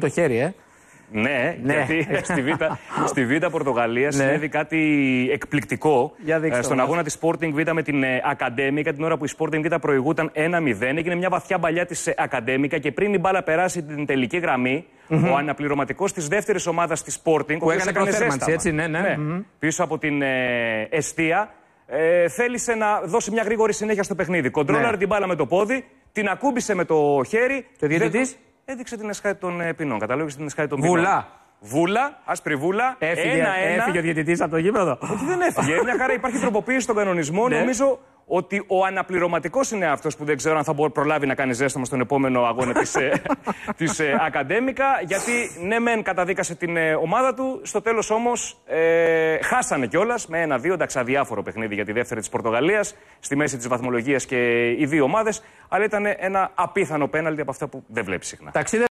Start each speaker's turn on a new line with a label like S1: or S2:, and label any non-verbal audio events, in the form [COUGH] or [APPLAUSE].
S1: το χέρι, ε.
S2: Ναι,
S1: Ναι.
S2: γιατί [LAUGHS] στη Β' στη Β' Πορτογαλίας
S1: Ναι.
S2: συνέβη κάτι εκπληκτικό
S1: Για δείξτε
S2: ε, στον
S1: μας.
S2: αγώνα της Sporting Β' με την ε, Ακαδέμικα. Την ώρα που η Sporting Β' προηγούταν 1-0, έγινε μια βαθιά παλιά της Ακαδέμικα και πριν η μπάλα περάσει την τελική γραμμή, ο αναπληρωματικός της δεύτερης ομάδας της Sporting,
S1: Που έκανε προθέρμανση, έτσι, ναι, ναι. Μμμ.
S2: πίσω από την ε, Εστία, ε, θέλησε να δώσει μια γρήγορη συνέχεια στο παιχνίδι. Κοντρόλαρε
S1: Ναι.
S2: την μπάλα με το πόδι, την ακούμπησε με το χέρι.
S1: Και ο διαιτητής;
S2: Δεν- Έδειξε την εσχάτη των ε, ποινών. Καταλόγησε την εσχάτη των ποινών.
S1: Βουλά.
S2: Βούλα, άσπρη βούλα.
S1: Έφυγε,
S2: Ένα-ένα.
S1: έφυγε ο διαιτητής από το γήπεδο.
S2: Όχι, δεν έφυγε. Μια χαρά υπάρχει τροποποίηση στον κανονισμό.
S1: Ναι.
S2: Νομίζω ότι ο αναπληρωματικός είναι αυτός που δεν ξέρω αν θα μπορεί προλάβει να κάνει ζέσταμα στον επόμενο αγώνα της [LAUGHS] της, ε, Ακαδέμικα. Γιατί ναι, μεν καταδίκασε την ε, ομάδα του. Στο τέλος όμως ε, χάσανε κιόλας με ένα-δύο. Εντάξει, αδιάφορο παιχνίδι για τη δεύτερη της Πορτογαλίας. Στη μέση της βαθμολογίας και οι δύο ομάδες. Αλλά ήταν ένα απίθανο πέναλτι από αυτά που δεν βλέπεις συχνά.
S1: Ταξίδε